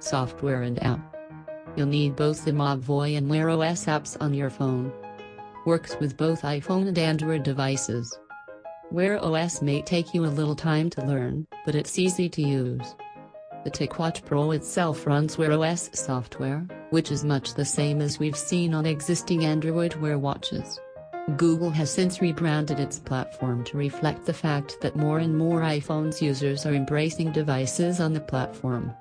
software and app. You'll need both the Mobvoi and Wear OS apps on your phone. Works with both iPhone and Android devices. Wear OS may take you a little time to learn, but it's easy to use. The TicWatch Pro itself runs Wear OS software, which is much the same as we've seen on existing Android Wear watches. Google has since rebranded its platform to reflect the fact that more and more iPhones users are embracing devices on the platform.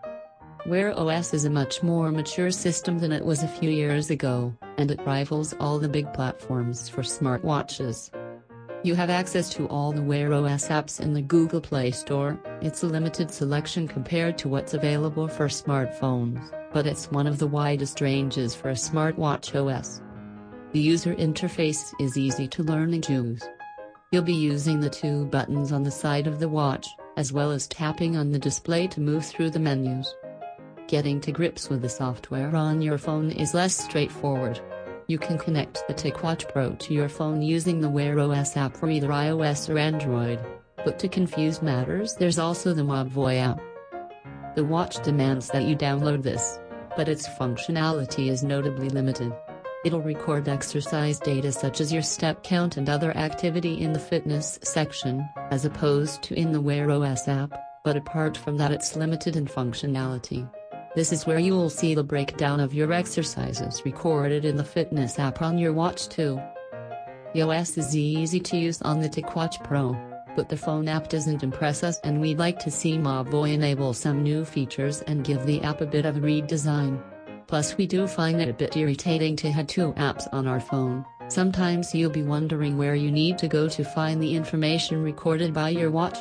Wear OS is a much more mature system than it was a few years ago, and it rivals all the big platforms for smartwatches. You have access to all the Wear OS apps in the Google Play Store, it's a limited selection compared to what's available for smartphones, but it's one of the widest ranges for a smartwatch OS. The user interface is easy to learn and use. You'll be using the two buttons on the side of the watch, as well as tapping on the display to move through the menus. Getting to grips with the software on your phone is less straightforward. You can connect the TicWatch Pro to your phone using the Wear OS app for either iOS or Android. But to confuse matters there's also the Mobvoi app. The watch demands that you download this, but its functionality is notably limited. It'll record exercise data such as your step count and other activity in the fitness section, as opposed to in the Wear OS app, but apart from that it's limited in functionality. This is where you'll see the breakdown of your exercises recorded in the fitness app on your watch too. The OS is easy to use on the TicWatch Pro, but the phone app doesn't impress us and we'd like to see Mobvoi enable some new features and give the app a bit of a redesign. Plus we do find it a bit irritating to have two apps on our phone, sometimes you'll be wondering where you need to go to find the information recorded by your watch.